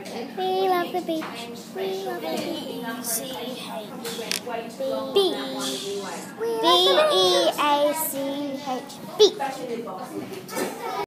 We love the beach. We love the beach. Beach. B e a c h. beach.